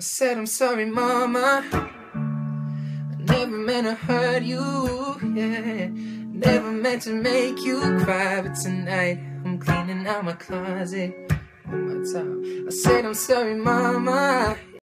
I said I'm sorry, mama. I never meant to hurt you, yeah. Never meant to make you cry, but tonight I'm cleaning out my closet. One more time. I said I'm sorry, mama.